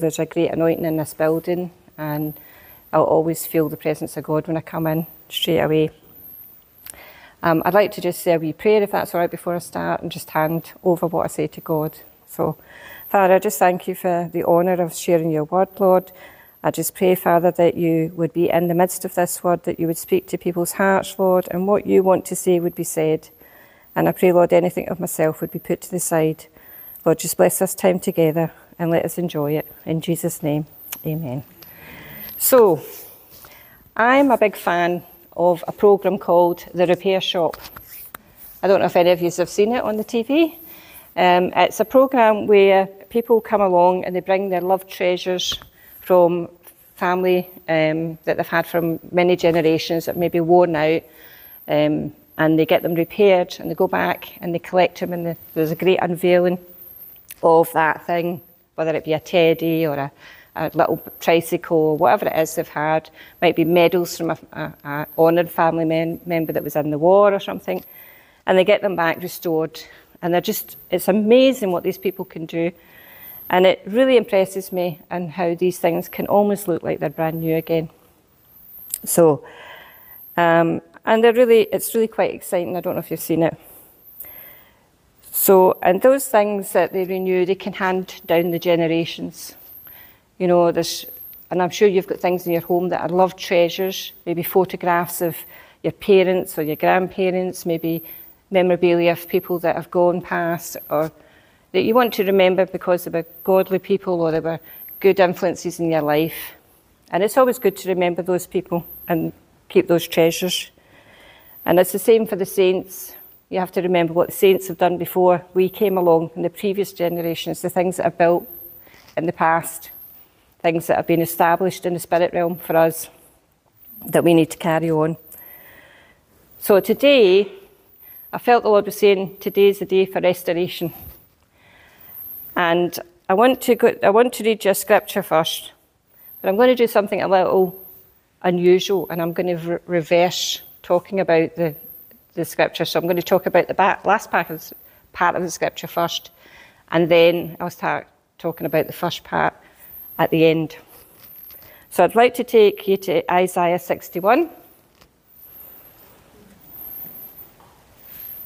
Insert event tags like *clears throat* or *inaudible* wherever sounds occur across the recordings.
there's a great anointing in this building, and I'll always feel the presence of God when I come in straight away. Um, I'd like to just say a wee prayer, if that's all right, before I start, and just hand over what I say to God. So, Father, I just thank you for the honour of sharing your word, Lord. I just pray, Father, that you would be in the midst of this word, that you would speak to people's hearts, Lord, and what you want to say would be said. And I pray, Lord, anything of myself would be put to the side. Lord, just bless this time together and let us enjoy it. In Jesus' name, amen. So, I'm a big fan of a programme called The Repair Shop. I don't know if any of you have seen it on the TV. Um, it's a programme where people come along and they bring their loved treasures from family um, that they've had from many generations that may be worn out, um, and they get them repaired and they go back and they collect them, and the, there's a great unveiling of that thing, whether it be a teddy or a, a little tricycle or whatever it is they've had. Might be medals from a, a, a honoured family men, member that was in the war or something, and they get them back restored. And they're just, it's amazing what these people can do. And it really impresses me and how these things can almost look like they're brand new again. So, um, and they're really, it's really quite exciting. I don't know if you've seen it. So, and those things that they renew, they can hand down the generations. You know, there's, and I'm sure you've got things in your home that are loved treasures, maybe photographs of your parents or your grandparents, maybe memorabilia of people that have gone past, or that you want to remember because they were godly people or they were good influences in your life. And it's always good to remember those people and keep those treasures. And it's the same for the saints. You have to remember what the saints have done before we came along in the previous generations, the things that are built in the past, things that have been established in the spirit realm for us that we need to carry on. So today, I felt the Lord was saying today's the day for restoration. And I want to go, I want to read your scripture first, but I'm going to do something a little unusual, and I'm going to re- reverse talking about the, the scripture. So I'm going to talk about the back, last part of, part of the scripture first, and then I'll start talking about the first part at the end. So I'd like to take you to Isaiah 61.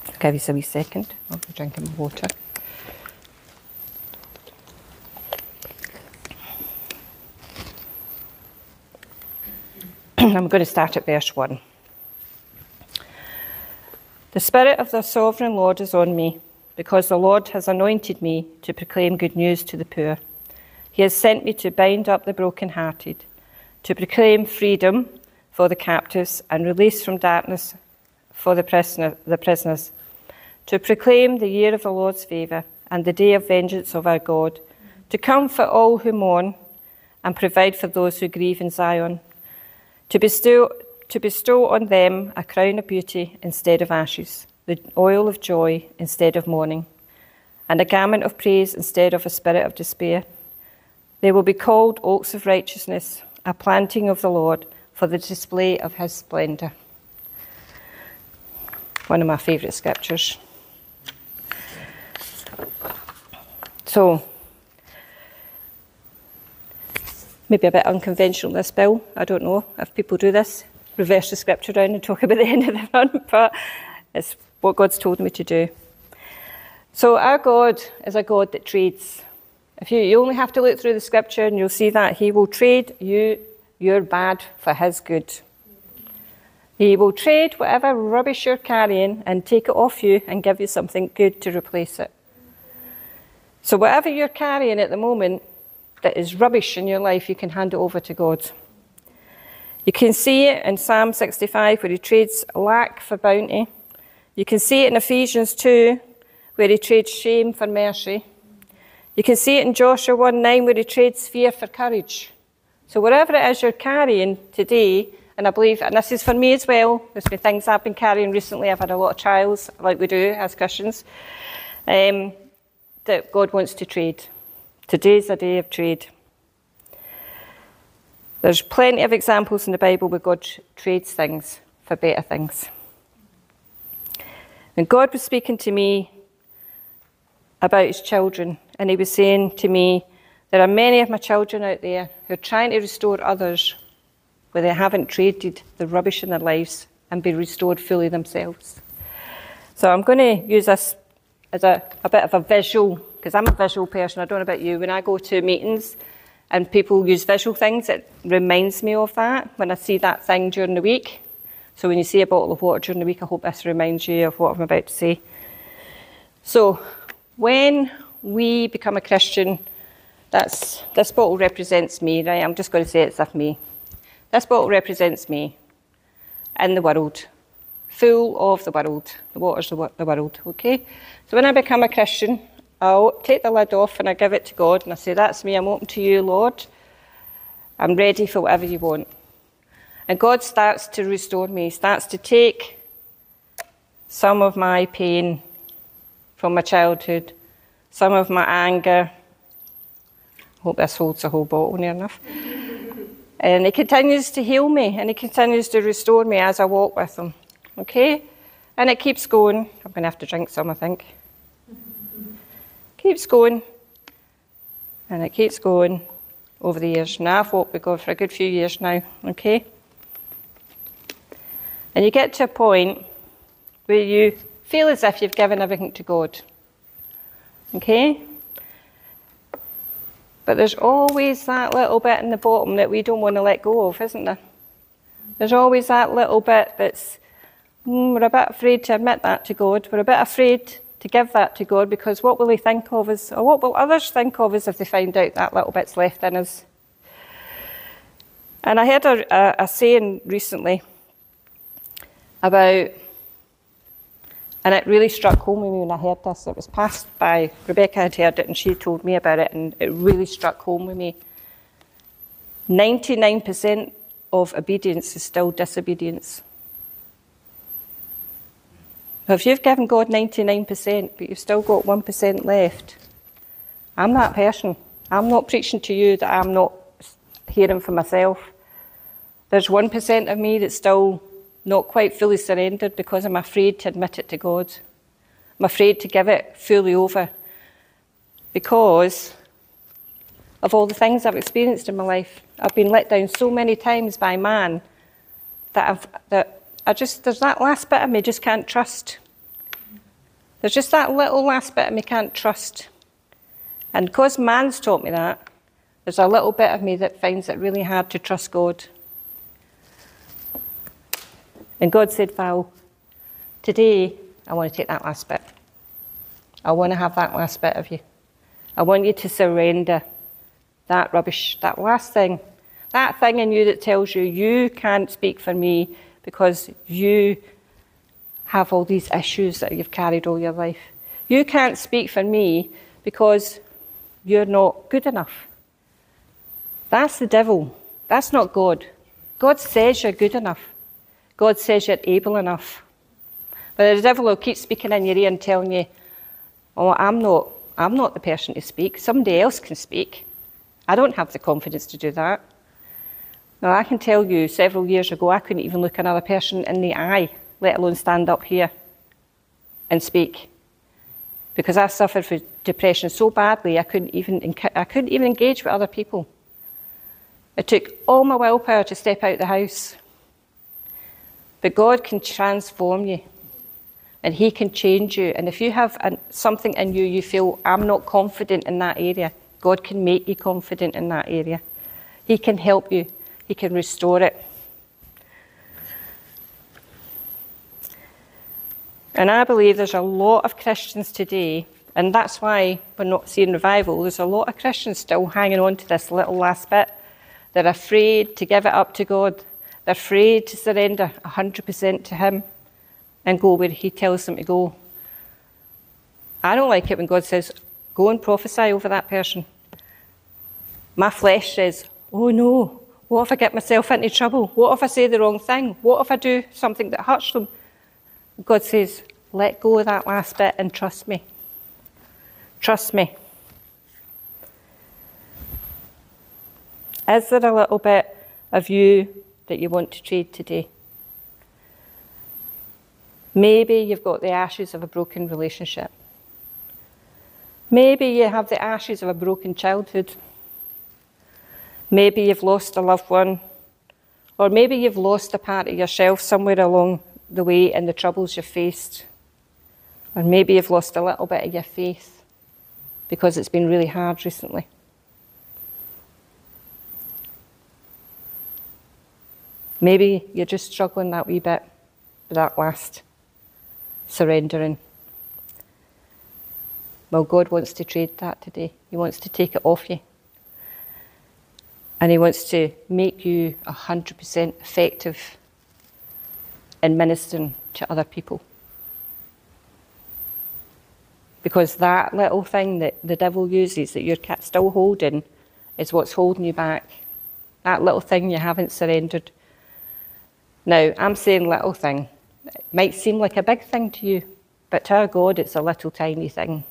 I'll give you a wee second. I'll be drinking water. *clears throat* I'm going to start at verse 1. The Spirit of the Sovereign Lord is on me, because the Lord has anointed me to proclaim good news to the poor. He has sent me to bind up the brokenhearted, to proclaim freedom for the captives and release from darkness for the, prisoner, the prisoners, to proclaim the year of the Lord's favour and the day of vengeance of our God, to comfort all who mourn and provide for those who grieve in Zion to bestow, to bestow on them a crown of beauty instead of ashes, the oil of joy instead of mourning, and a garment of praise instead of a spirit of despair. They will be called oaks of righteousness, a planting of the Lord for the display of his splendour. One of my favourite scriptures. So, maybe a bit unconventional, this bill. I don't know if people do this, reverse the scripture around and talk about the *laughs* end of the run, but it's what God's told me to do. So, our God is a God that trades. If you, you only have to look through the scripture and you'll see that He will trade you your bad for His good. He will trade whatever rubbish you're carrying and take it off you and give you something good to replace it. So, whatever you're carrying at the moment, that is rubbish in your life, you can hand it over to God. You can see it in Psalm 65 where he trades lack for bounty. You can see it in Ephesians 2 where he trades shame for mercy. You can see it in Joshua 1 9 where he trades fear for courage. So, whatever it is you're carrying today, and I believe, and this is for me as well, there's been things I've been carrying recently, I've had a lot of trials, like we do as Christians, um, that God wants to trade. Today's a day of trade. There's plenty of examples in the Bible where God trades things for better things. And God was speaking to me about his children, and he was saying to me There are many of my children out there who are trying to restore others where they haven't traded the rubbish in their lives and be restored fully themselves. So I'm going to use this as a, a bit of a visual, because I'm a visual person, I don't know about you. When I go to meetings and people use visual things, it reminds me of that when I see that thing during the week. So when you see a bottle of water during the week, I hope this reminds you of what I'm about to say. So when we become a Christian, that's this bottle represents me, right? I'm just going to say it's of me. This bottle represents me in the world, full of the world. The water's the, the world, okay? So when I become a Christian, I'll take the lid off and I give it to God and I say, That's me, I'm open to you, Lord. I'm ready for whatever you want. And God starts to restore me, starts to take some of my pain from my childhood, some of my anger. I hope this holds the whole bottle near enough. *laughs* and He continues to heal me and He continues to restore me as I walk with Him. Okay? And it keeps going. I'm going to have to drink some, I think. Keeps going. And it keeps going over the years. Now I've walked with God for a good few years now. Okay? And you get to a point where you feel as if you've given everything to God. Okay? But there's always that little bit in the bottom that we don't want to let go of, isn't there? There's always that little bit that's, mm, we're a bit afraid to admit that to God. We're a bit afraid to give that to God because what will He think of us, or what will others think of us if they find out that little bit's left in us? And I heard a, a, a saying recently about and it really struck home with me when I heard this. It was passed by Rebecca had heard it and she told me about it, and it really struck home with me. 99% of obedience is still disobedience. If you've given God 99%, but you've still got 1% left, I'm that person. I'm not preaching to you that I'm not hearing for myself. There's 1% of me that's still not quite fully surrendered because I'm afraid to admit it to God. I'm afraid to give it fully over because of all the things I've experienced in my life. I've been let down so many times by man that I've that I just there's that last bit of me just can't trust. There's just that little last bit of me can't trust. And because man's taught me that, there's a little bit of me that finds it really hard to trust God. And God said, Val, today I want to take that last bit. I want to have that last bit of you. I want you to surrender that rubbish, that last thing, that thing in you that tells you you can't speak for me because you have all these issues that you've carried all your life. You can't speak for me because you're not good enough. That's the devil. That's not God. God says you're good enough. God says you're able enough. But the devil will keep speaking in your ear and telling you, Oh, I'm not, I'm not the person to speak. Somebody else can speak. I don't have the confidence to do that. Now, I can tell you several years ago, I couldn't even look another person in the eye, let alone stand up here and speak. Because I suffered from depression so badly, I couldn't even, I couldn't even engage with other people. It took all my willpower to step out the house. But God can transform you and He can change you. And if you have an, something in you, you feel, I'm not confident in that area, God can make you confident in that area. He can help you, He can restore it. And I believe there's a lot of Christians today, and that's why we're not seeing revival. There's a lot of Christians still hanging on to this little last bit. They're afraid to give it up to God. They're afraid to surrender 100% to Him and go where He tells them to go. I don't like it when God says, Go and prophesy over that person. My flesh says, Oh no, what if I get myself into trouble? What if I say the wrong thing? What if I do something that hurts them? God says, Let go of that last bit and trust me. Trust me. Is there a little bit of you that you want to trade today. Maybe you've got the ashes of a broken relationship. Maybe you have the ashes of a broken childhood. Maybe you've lost a loved one, or maybe you've lost a part of yourself somewhere along the way in the troubles you've faced. Or maybe you've lost a little bit of your faith because it's been really hard recently. Maybe you're just struggling that wee bit with that last surrendering. Well, God wants to trade that today. He wants to take it off you. And He wants to make you 100% effective in ministering to other people. Because that little thing that the devil uses that you're still holding is what's holding you back. That little thing you haven't surrendered. Now, I'm saying little thing. It might seem like a big thing to you, but to our God, it's a little tiny thing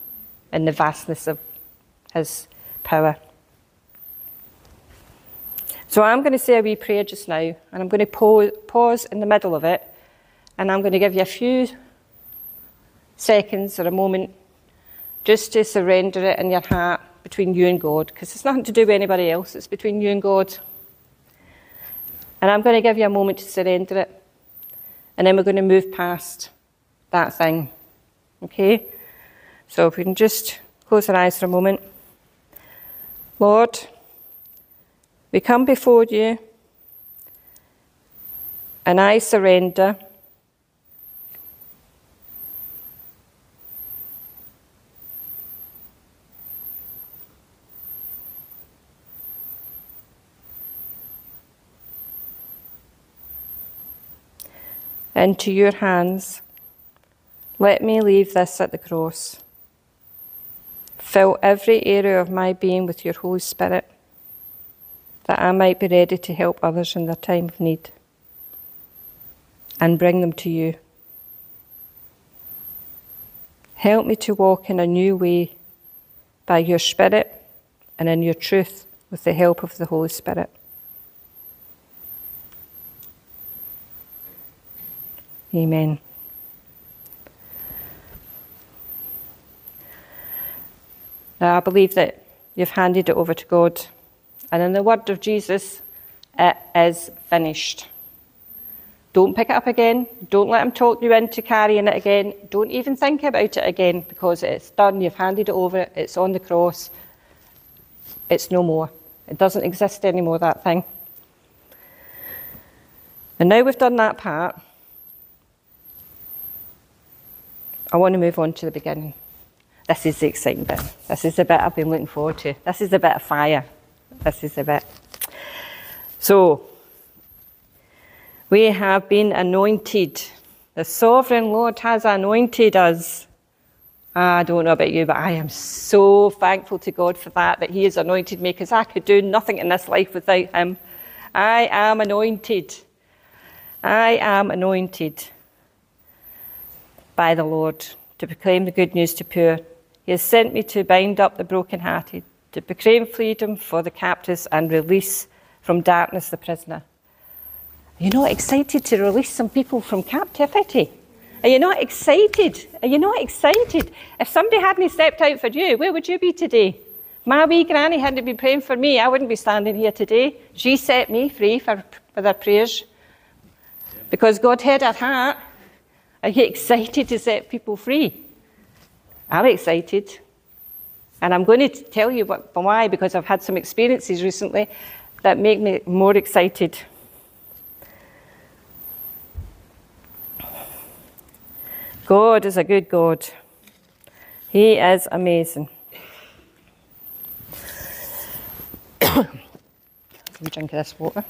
in the vastness of His power. So I'm going to say a wee prayer just now, and I'm going to pause in the middle of it, and I'm going to give you a few seconds or a moment just to surrender it in your heart between you and God, because it's nothing to do with anybody else, it's between you and God. And I'm going to give you a moment to surrender it, and then we're going to move past that thing. Okay? So if we can just close our eyes for a moment. Lord, we come before you, and I surrender. into your hands. Let me leave this at the cross. Fill every area of my being with your Holy Spirit, that I might be ready to help others in their time of need and bring them to you. Help me to walk in a new way by your Spirit and in your truth with the help of the Holy Spirit. Amen. Now, I believe that you've handed it over to God. And in the word of Jesus, it is finished. Don't pick it up again. Don't let him talk you into carrying it again. Don't even think about it again because it's done. You've handed it over. It's on the cross. It's no more. It doesn't exist anymore, that thing. And now we've done that part, I want to move on to the beginning. This is the exciting bit. This is the bit I've been looking forward to. This is the bit of fire. This is the bit. So, we have been anointed. The sovereign Lord has anointed us. I don't know about you, but I am so thankful to God for that, that He has anointed me, because I could do nothing in this life without Him. I am anointed. I am anointed by the Lord to proclaim the good news to poor. He has sent me to bind up the brokenhearted, to proclaim freedom for the captives and release from darkness the prisoner. Are you not excited to release some people from captivity? Are you not excited? Are you not excited? If somebody hadn't stepped out for you, where would you be today? My wee granny hadn't been praying for me, I wouldn't be standing here today. She set me free for, for her prayers because God heard her heart. Are you excited to set people free? I'm excited. And I'm going to tell you what, why, because I've had some experiences recently that make me more excited. God is a good God. He is amazing. *coughs* Let me drink this water.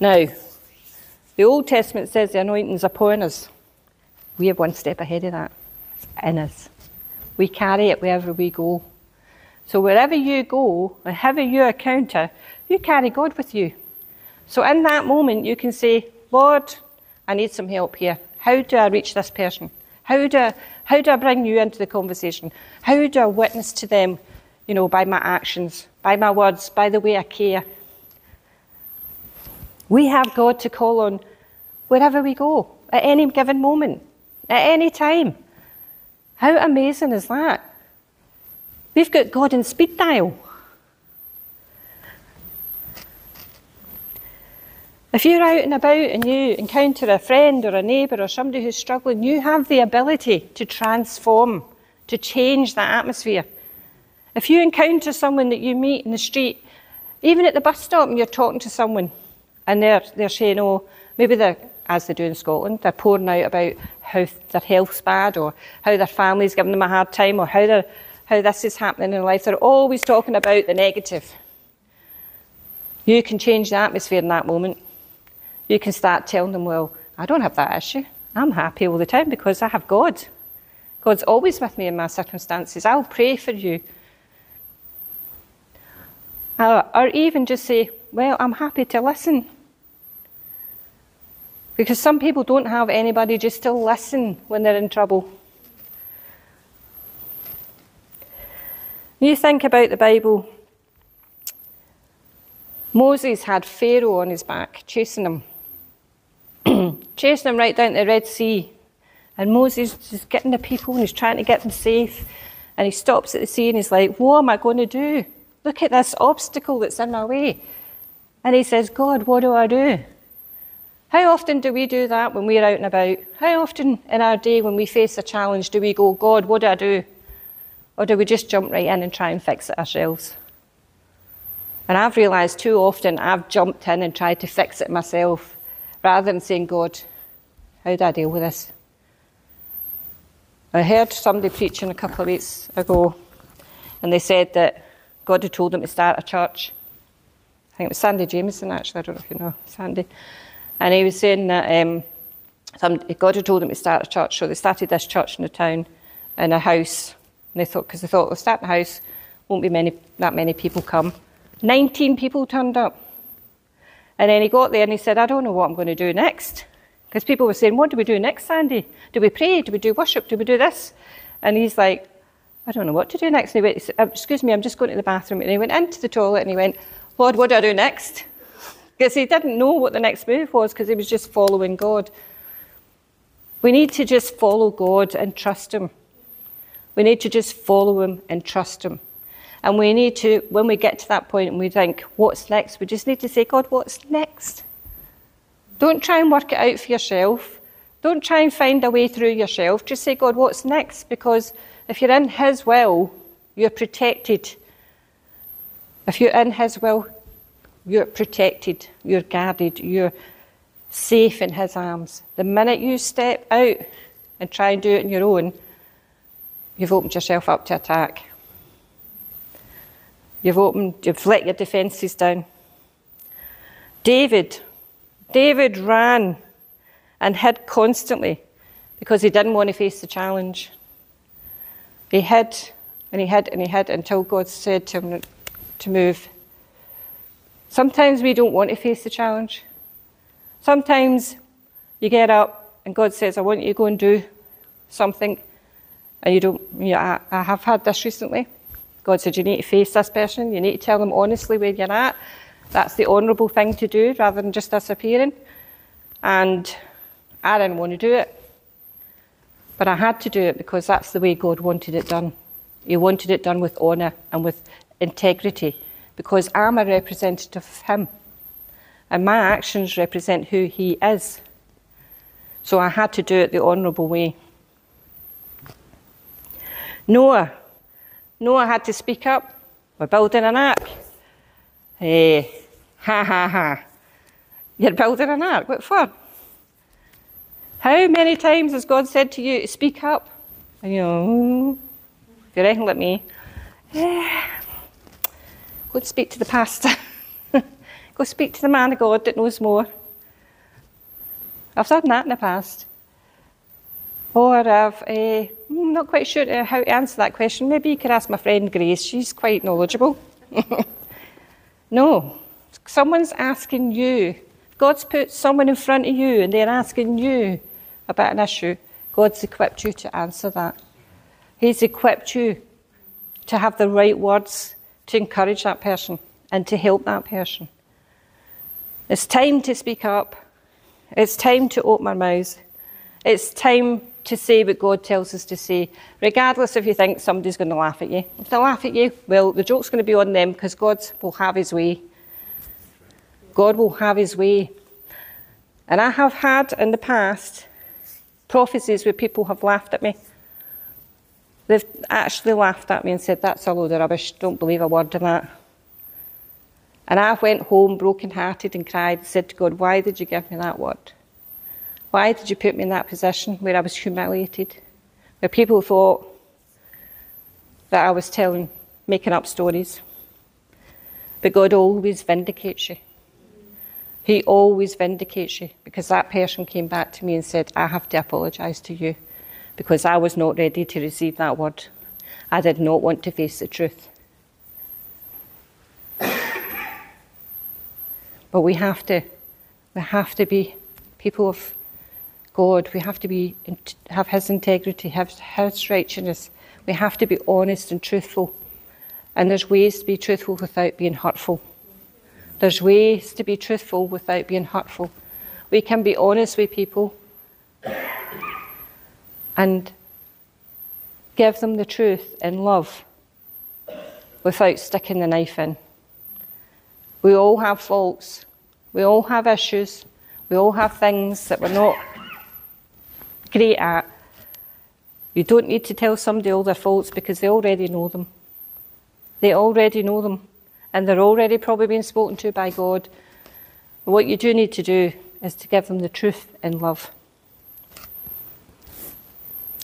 Now, the Old Testament says the anointing's upon us. We have one step ahead of that. It's in us. We carry it wherever we go. So wherever you go, and however you encounter, you carry God with you. So in that moment, you can say, Lord, I need some help here. How do I reach this person? How do I, how do I bring you into the conversation? How do I witness to them, you know, by my actions, by my words, by the way I care? We have God to call on wherever we go, at any given moment, at any time. How amazing is that? We've got God in speed dial. If you're out and about and you encounter a friend or a neighbour or somebody who's struggling, you have the ability to transform, to change that atmosphere. If you encounter someone that you meet in the street, even at the bus stop, and you're talking to someone and they're, they're saying, oh, maybe they're, as they do in Scotland, they're pouring out about how their health's bad or how their family's giving them a hard time or how, how this is happening in life. They're always talking about the negative. You can change the atmosphere in that moment you can start telling them, well, I don't have that issue. I'm happy all the time because I have God. God's always with me in my circumstances. I'll pray for you. Uh, or even just say, well, I'm happy to listen. Because some people don't have anybody just to listen when they're in trouble. You think about the Bible. Moses had Pharaoh on his back, chasing him. *clears throat* chasing him right down to the Red Sea. And Moses is getting the people and he's trying to get them safe. And he stops at the sea and he's like, What am I going to do? Look at this obstacle that's in my way. And he says, God, what do I do? How often do we do that when we're out and about? How often in our day when we face a challenge do we go, God, what do I do? Or do we just jump right in and try and fix it ourselves? And I've realised too often I've jumped in and tried to fix it myself rather than saying, God, how do I deal with this? I heard somebody preaching a couple of weeks ago, and they said that God had told them to start a church. I think it was Sandy Jameson, actually. I don't know if you know Sandy. And he was saying that um, some, God had told them to start a church, so they started this church in the town in a house. And they thought, because they thought, we'll start a house, won't be many, that many people come. 19 people turned up. And then he got there and he said, I don't know what I'm going to do next. Because people were saying, What do we do next, Sandy? Do we pray? Do we do worship? Do we do this? And he's like, I don't know what to do next. And he went, uh, Excuse me, I'm just going to the bathroom. And he went into the toilet and he went, Lord, what do I do next? Because he didn't know what the next move was because he was just following God. We need to just follow God and trust Him. We need to just follow Him and trust Him. And we need to, when we get to that point and we think, what's next? We just need to say, God, what's next? Don't try and work it out for yourself. Don't try and find a way through yourself. Just say, God, what's next? Because if you're in His will, you're protected. If you're in His will, you're protected, you're guarded, you're safe in His arms. The minute you step out and try and do it on your own, you've opened yourself up to attack. You've opened, you've let your defences down. David, David ran and hid constantly because he didn't want to face the challenge. He hid and he hid and he hid until God said to him to move. Sometimes we don't want to face the challenge. Sometimes you get up and God says, I want you to go and do something, and you don't. You know, I, I have had this recently. God said, You need to face this person, you need to tell them honestly where you're at. That's the honourable thing to do rather than just disappearing. And I didn't want to do it. But I had to do it because that's the way God wanted it done. He wanted it done with honour and with integrity because I'm a representative of Him. And my actions represent who He is. So I had to do it the honourable way. Noah Noah had to speak up. We're building an ark. Hey, eh, ha ha ha. You're building an ark. What for? How many times has God said to you speak up? And you know, if you're like me, eh, go speak to the pastor. *laughs* go speak to the man of God that knows more. I've done that in the past. Or I've, uh, I'm not quite sure how to answer that question. Maybe you could ask my friend Grace, she's quite knowledgeable. *laughs* no, someone's asking you. God's put someone in front of you and they're asking you about an issue. God's equipped you to answer that. He's equipped you to have the right words to encourage that person and to help that person. It's time to speak up. It's time to open our mouths. It's time to say what God tells us to say, regardless if you think somebody's going to laugh at you. If they laugh at you, well, the joke's going to be on them because God will have his way. God will have his way. And I have had in the past prophecies where people have laughed at me. They've actually laughed at me and said, That's a load of rubbish, don't believe a word of that. And I went home broken hearted and cried and said to God, Why did you give me that word? Why did you put me in that position where I was humiliated? Where people thought that I was telling, making up stories. But God always vindicates you. He always vindicates you because that person came back to me and said, I have to apologise to you because I was not ready to receive that word. I did not want to face the truth. But we have to, we have to be people of God. We have to be have His integrity, have His righteousness. We have to be honest and truthful. And there's ways to be truthful without being hurtful. There's ways to be truthful without being hurtful. We can be honest with people and give them the truth in love without sticking the knife in. We all have faults. We all have issues. We all have things that we're not great at. You don't need to tell somebody all their faults because they already know them. They already know them. And they're already probably being spoken to by God. What you do need to do is to give them the truth in love.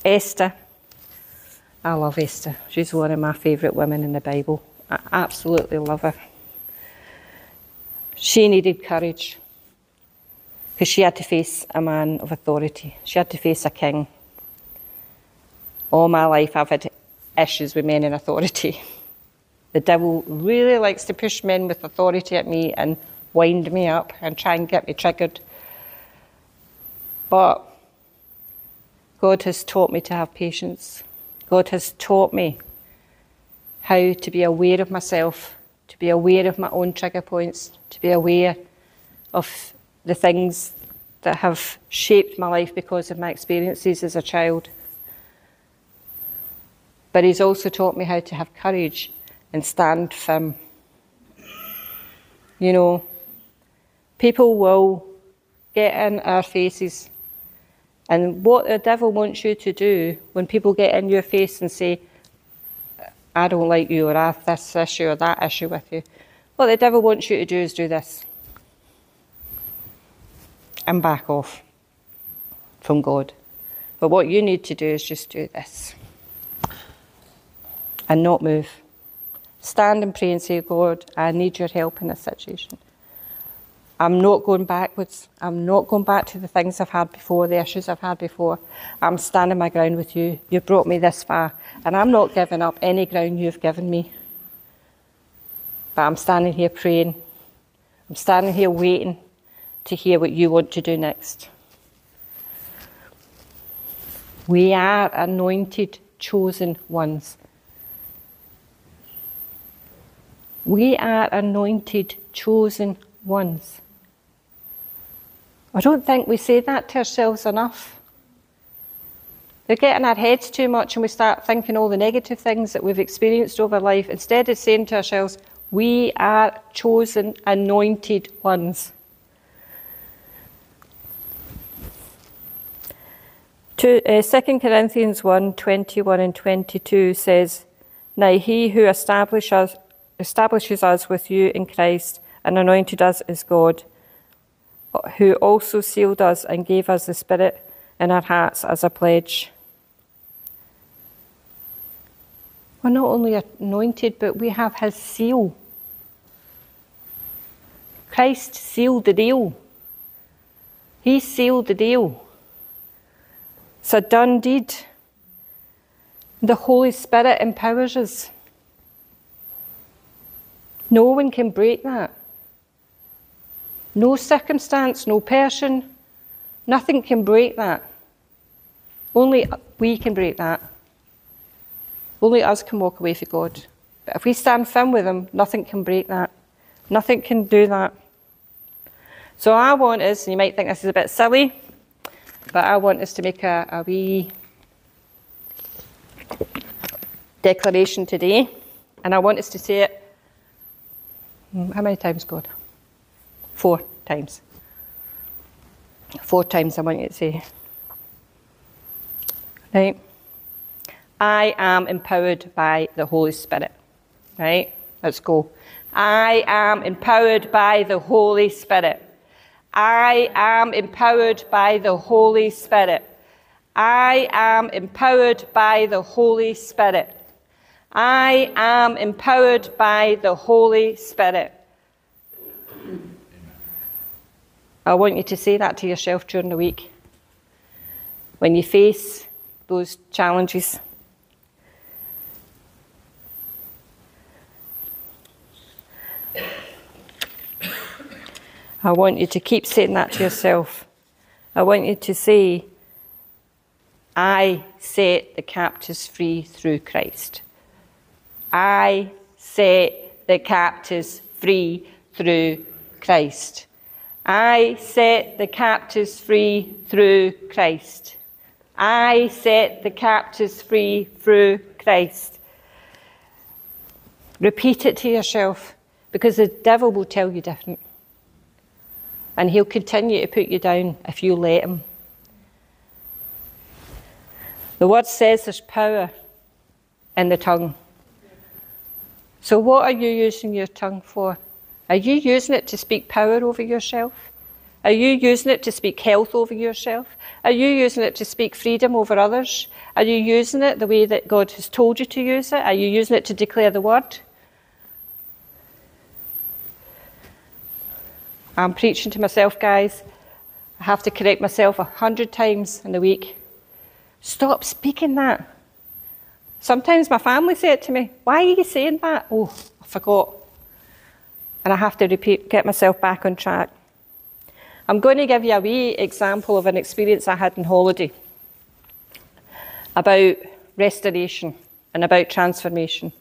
Esther. I love Esther. She's one of my favourite women in the Bible. I absolutely love her. She needed courage because she had to face a man of authority. She had to face a king. All my life, I've had issues with men in authority. The devil really likes to push men with authority at me and wind me up and try and get me triggered. But God has taught me to have patience. God has taught me how to be aware of myself, to be aware of my own trigger points, to be aware of the things that have shaped my life because of my experiences as a child. But He's also taught me how to have courage and stand firm. You know, people will get in our faces and what the devil wants you to do when people get in your face and say, I don't like you, or I have this issue or that issue with you, what the devil wants you to do is do this and back off from God. But what you need to do is just do this and not move. Stand and pray and say, God, I need your help in this situation. I'm not going backwards. I'm not going back to the things I've had before, the issues I've had before. I'm standing my ground with you. You've brought me this far, and I'm not giving up any ground you've given me. But I'm standing here praying. I'm standing here waiting to hear what you want to do next. We are anointed, chosen ones. We are anointed, chosen ones. I don't think we say that to ourselves enough. We're getting our heads too much and we start thinking all the negative things that we've experienced over life instead of saying to ourselves, we are chosen, anointed ones. To, uh, 2 Corinthians 1 21 and 22 says, Now he who establishes, establishes us with you in Christ and anointed us is God who also sealed us and gave us the Spirit in our hearts as a pledge. We're not only anointed, but we have His seal. Christ sealed the deal. He sealed the deal. It's a done deed. The Holy Spirit empowers us. No one can break that. No circumstance, no person, nothing can break that. Only we can break that. Only us can walk away from God. But if we stand firm with Him, nothing can break that. Nothing can do that. So I want us, and you might think this is a bit silly, but I want us to make a, a wee declaration today, and I want us to say it. How many times, God? Four times. Four times I want you to say. Right? I am empowered by the Holy Spirit. Right? Let's go. I am empowered by the Holy Spirit. I am empowered by the Holy Spirit. I am empowered by the Holy Spirit. I am empowered by the Holy Spirit. I want you to say that to yourself during the week. When you face those challenges. I want you to keep saying that to yourself. I want you to say, I set the captives free through Christ. I set the captives free through Christ. I set the captives free through Christ. I set the captives free through Christ. Repeat it to yourself because the devil will tell you different. And he'll continue to put you down if you let him. The word says there's power in the tongue. So, what are you using your tongue for? Are you using it to speak power over yourself? Are you using it to speak health over yourself? Are you using it to speak freedom over others? Are you using it the way that God has told you to use it? Are you using it to declare the word? I'm preaching to myself, guys. I have to correct myself a hundred times in a week. Stop speaking that. Sometimes my family say it to me, Why are you saying that? Oh, I forgot. And I have to repeat, get myself back on track. I'm going to give you a wee example of an experience I had on holiday about restoration and about transformation.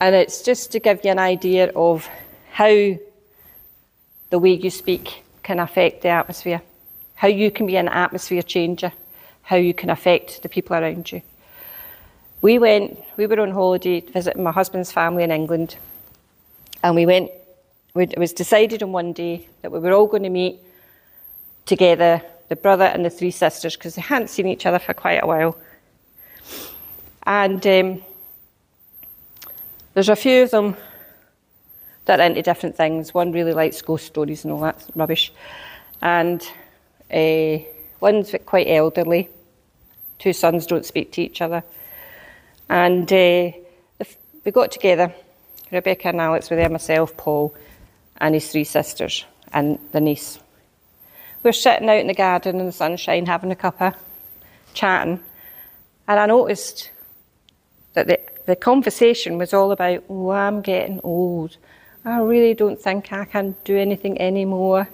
And it's just to give you an idea of how the way you speak can affect the atmosphere, how you can be an atmosphere changer, how you can affect the people around you. We went, we were on holiday visiting my husband's family in England, and we went, it was decided on one day that we were all going to meet together, the brother and the three sisters, because they hadn't seen each other for quite a while. And um, there's a few of them that are into different things. One really likes ghost stories and all that rubbish. And uh, one's quite elderly. Two sons don't speak to each other. And uh, we got together, Rebecca and Alex were there, myself, Paul, and his three sisters, and the niece. We were sitting out in the garden in the sunshine, having a cuppa, chatting, and I noticed that the, the conversation was all about, oh, I'm getting old. I really don't think I can do anything anymore.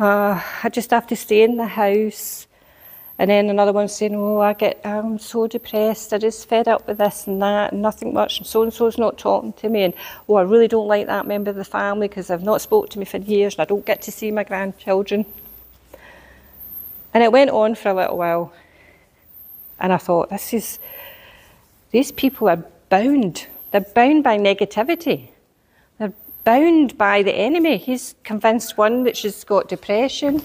Uh, I just have to stay in the house. And then another one saying, Oh, I get, I'm so depressed. I just fed up with this and that, and nothing much. And so and so's not talking to me. And oh, I really don't like that member of the family because they've not spoke to me for years and I don't get to see my grandchildren. And it went on for a little while. And I thought, this is, these people are bound. They're bound by negativity. They're bound by the enemy. He's convinced one that she's got depression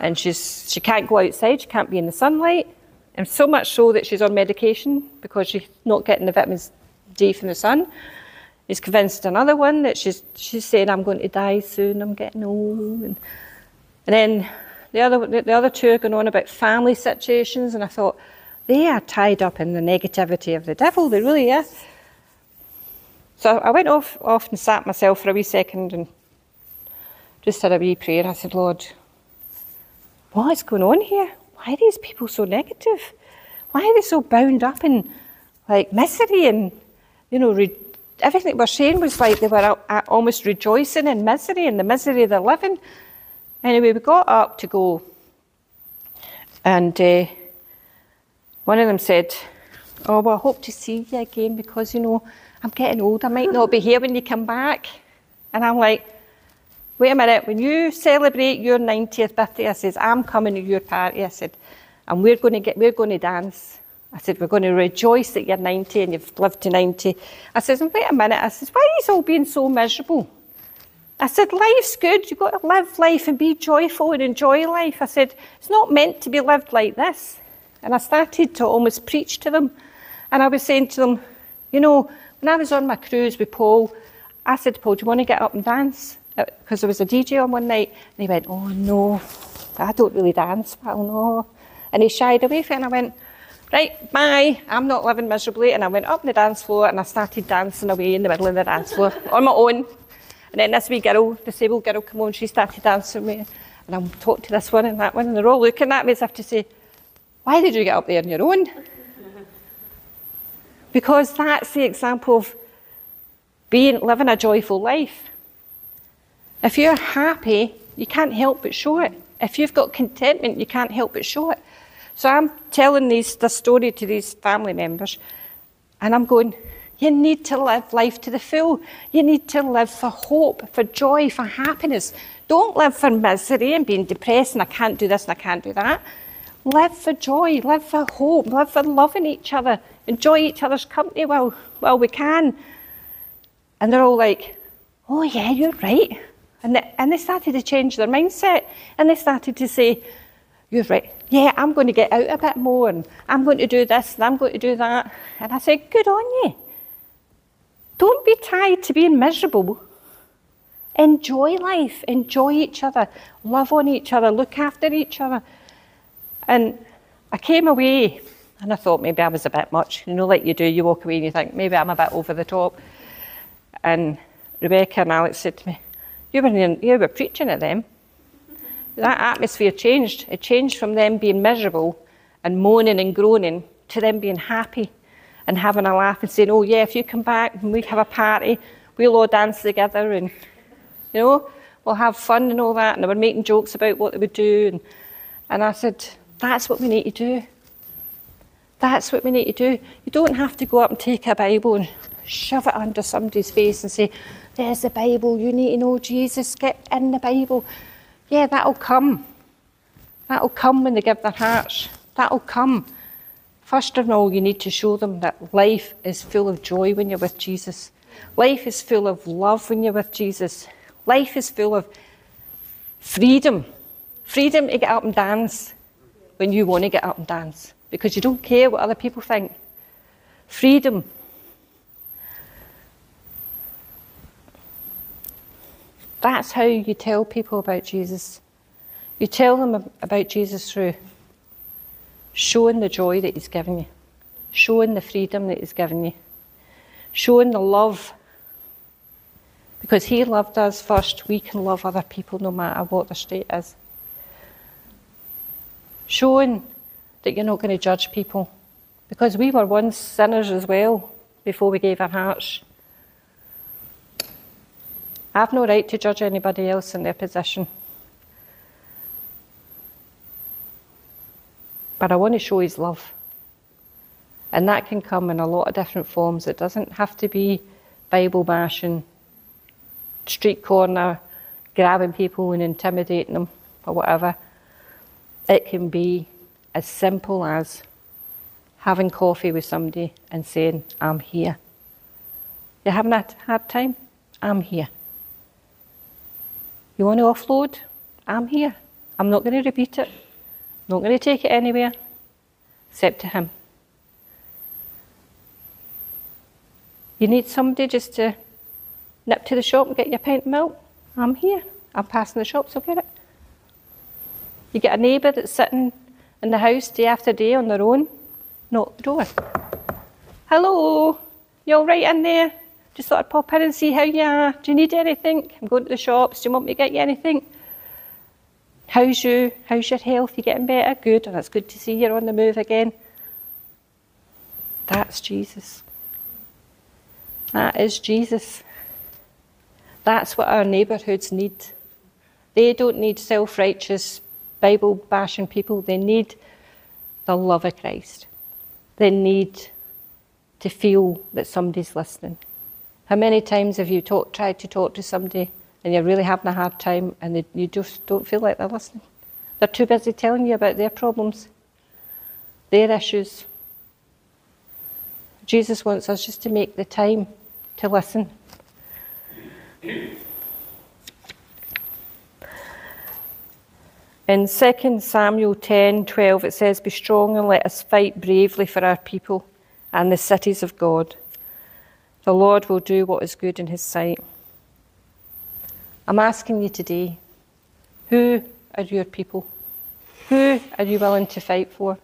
and she's she can't go outside, she can't be in the sunlight, and so much so that she's on medication because she's not getting the vitamins D from the sun. He's convinced another one that she's she's saying I'm going to die soon, I'm getting old, and, and then the other the other two are going on about family situations, and I thought they are tied up in the negativity of the devil. They really are. So I went off off and sat myself for a wee second and just had a wee prayer. I said, Lord, what is going on here? Why are these people so negative? Why are they so bound up in like misery and you know re- everything we're saying was like they were almost rejoicing in misery and the misery they're living. Anyway, we got up to go, and uh, one of them said, "Oh, well, I hope to see you again because you know I'm getting old. I might not be here when you come back." And I'm like, wait a minute, when you celebrate your 90th birthday, I says, I'm coming to your party. I said, and we're going to get, we're going to dance. I said, we're going to rejoice that you're 90 and you've lived to 90. I says, wait a minute. I says, why are you all being so miserable? I said, life's good. You've got to live life and be joyful and enjoy life. I said, it's not meant to be lived like this. And I started to almost preach to them. And I was saying to them, you know, when I was on my cruise with Paul, I said to Paul, do you want to get up and dance? Because there was a DJ on one night. And he went, oh, no, I don't really dance. Well, no. And he shied away from it. And I went, right, bye, I'm not living miserably. And I went up on the dance floor and I started dancing away in the middle of the dance floor *laughs* on my own. And then this wee girl, disabled girl, come on, she started dancing with me. And I'm talking to this one and that one, and they're all looking at me as if to say, why did you get up there on your own? *laughs* because that's the example of being living a joyful life. If you're happy, you can't help but show it. If you've got contentment, you can't help but show it. So I'm telling these, the story to these family members, and I'm going, you need to live life to the full. You need to live for hope, for joy, for happiness. Don't live for misery and being depressed and I can't do this and I can't do that. Live for joy, live for hope, live for loving each other, enjoy each other's company while, while we can. And they're all like, oh, yeah, you're right. And they, and they started to change their mindset and they started to say, you're right. Yeah, I'm going to get out a bit more and I'm going to do this and I'm going to do that. And I said, Good on you. Don't be tied to being miserable. Enjoy life, enjoy each other, love on each other, look after each other. And I came away and I thought maybe I was a bit much. You know, like you do, you walk away and you think, maybe I'm a bit over the top. And Rebecca and Alex said to me, You were, in, you were preaching at them that atmosphere changed. It changed from them being miserable and moaning and groaning to them being happy and having a laugh and saying, Oh, yeah, if you come back and we have a party, we'll all dance together and, you know, we'll have fun and all that. And they were making jokes about what they would do. And, and I said, That's what we need to do. That's what we need to do. You don't have to go up and take a Bible and shove it under somebody's face and say, There's the Bible, you need to know Jesus, get in the Bible. Yeah, that'll come. That'll come when they give their hearts. That'll come. First of all, you need to show them that life is full of joy when you're with Jesus. Life is full of love when you're with Jesus. Life is full of freedom. Freedom to get up and dance when you want to get up and dance because you don't care what other people think. Freedom That's how you tell people about Jesus. You tell them about Jesus through showing the joy that He's given you, showing the freedom that He's given you, showing the love. Because He loved us first, we can love other people no matter what their state is. Showing that you're not going to judge people. Because we were once sinners as well before we gave our hearts. I have no right to judge anybody else in their position. But I want to show his love. And that can come in a lot of different forms. It doesn't have to be Bible bashing, street corner, grabbing people and intimidating them or whatever. It can be as simple as having coffee with somebody and saying, I'm here. You haven't had time? I'm here. You want to offload? I'm here. I'm not going to repeat it. I'm not going to take it anywhere except to him. You need somebody just to nip to the shop and get your pint of milk? I'm here. I'm passing the shop, so get it. You get a neighbour that's sitting in the house day after day on their own, knock the door. Hello, you all right in there? Just thought I'd pop in and see how you are. Do you need anything? I'm going to the shops. Do you want me to get you anything? How's you? How's your health? You getting better? Good. Oh, and it's good to see you're on the move again. That's Jesus. That is Jesus. That's what our neighbourhoods need. They don't need self righteous, Bible bashing people. They need the love of Christ. They need to feel that somebody's listening. How many times have you talk, tried to talk to somebody and you're really having a hard time and they, you just don't feel like they're listening. They're too busy telling you about their problems, their issues. Jesus wants us just to make the time to listen. In 2 Samuel 10 12, it says, Be strong and let us fight bravely for our people and the cities of God. The Lord will do what is good in his sight. I'm asking you today who are your people? Who are you willing to fight for?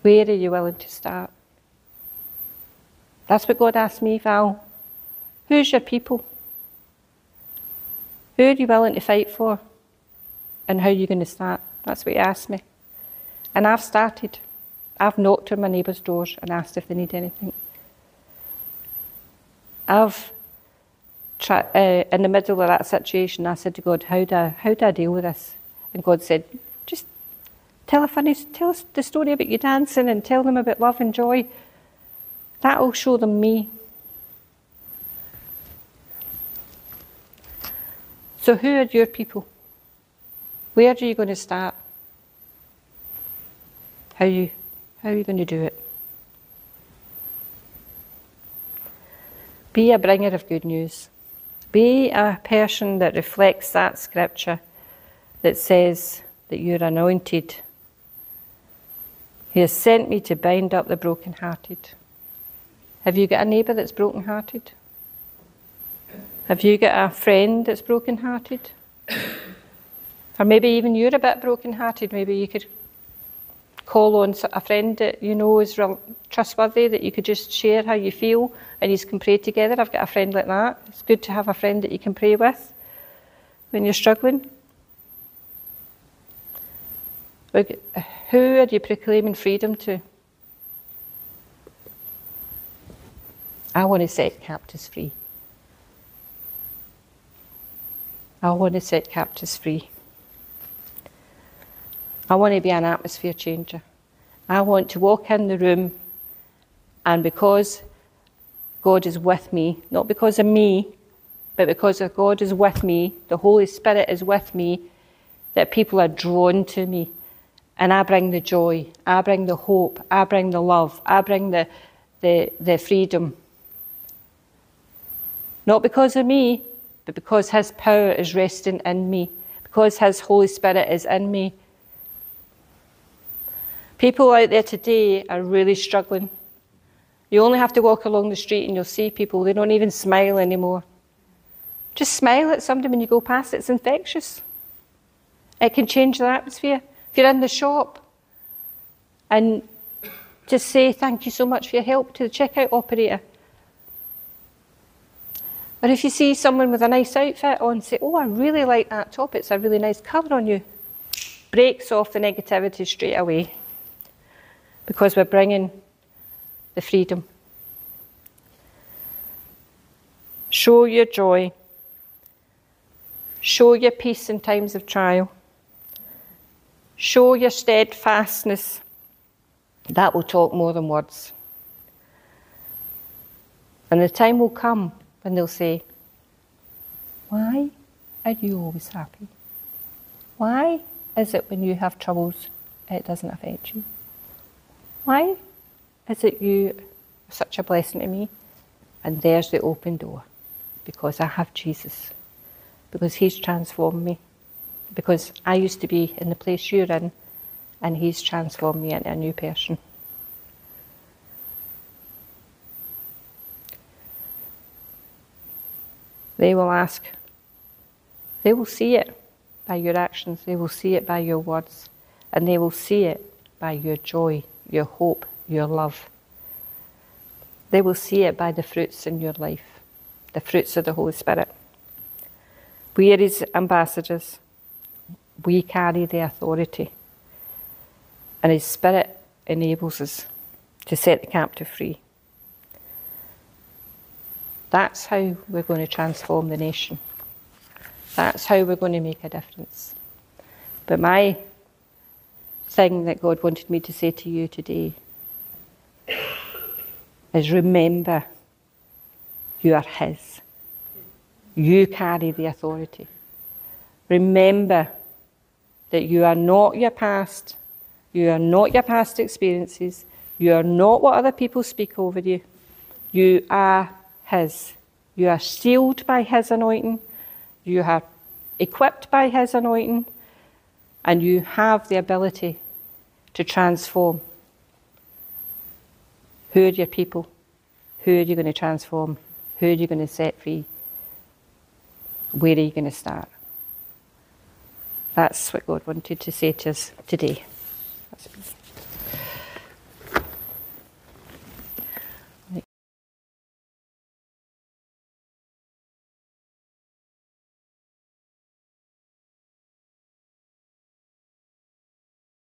Where are you willing to start? That's what God asked me, Val. Who's your people? Who are you willing to fight for? And how are you going to start? That's what he asked me. And I've started. I've knocked on my neighbours' doors and asked if they need anything. I've uh, in the middle of that situation, I said to God, how do, I, how do I deal with this? And God said, just tell a funny, tell us the story about you dancing and tell them about love and joy. That'll show them me. So, who are your people? Where are you going to start? How you, how are you going to do it? Be a bringer of good news. Be a person that reflects that scripture that says that you're anointed. He has sent me to bind up the brokenhearted. Have you got a neighbour that's brokenhearted? Have you got a friend that's brokenhearted? Or maybe even you're a bit brokenhearted. Maybe you could call on a friend that you know is real trustworthy, that you could just share how you feel and you can pray together. I've got a friend like that. It's good to have a friend that you can pray with when you're struggling. Who are you proclaiming freedom to? I want to set captives free. I want to set captives free. I want to be an atmosphere changer. I want to walk in the room and because God is with me, not because of me, but because God is with me, the Holy Spirit is with me, that people are drawn to me. And I bring the joy, I bring the hope, I bring the love, I bring the, the, the freedom. Not because of me, but because His power is resting in me, because His Holy Spirit is in me. People out there today are really struggling. You only have to walk along the street and you'll see people, they don't even smile anymore. Just smile at somebody when you go past, it's infectious. It can change the atmosphere. If you're in the shop and just say thank you so much for your help to the checkout operator. Or if you see someone with a nice outfit on, say, Oh, I really like that top, it's a really nice colour on you. Breaks off the negativity straight away because we're bringing the freedom. Show your joy. Show your peace in times of trial. Show your steadfastness. That will talk more than words. And the time will come when they'll say, Why are you always happy? Why is it when you have troubles, it doesn't affect you? Why is it you such a blessing to me? And there's the open door? Because I have Jesus, because He's transformed me, because I used to be in the place you're in, and He's transformed me into a new person. They will ask, they will see it by your actions, they will see it by your words, and they will see it by your joy your hope, your love. They will see it by the fruits in your life, the fruits of the Holy Spirit. We are His ambassadors. We carry the authority. And His Spirit enables us to set the captive free. That's how we're going to transform the nation. That's how we're going to make a difference. But my thing that God wanted me to say to you today is remember you are His. You carry the authority. Remember that you are not your past, you are not your past experiences, you are not what other people speak over you. You are His. You are sealed by His anointing, you are equipped by His anointing, and you have the ability to transform. Who are your people? Who are you going to transform? Who are you going to set free? Where are you going to start? That's what God wanted to say to us today.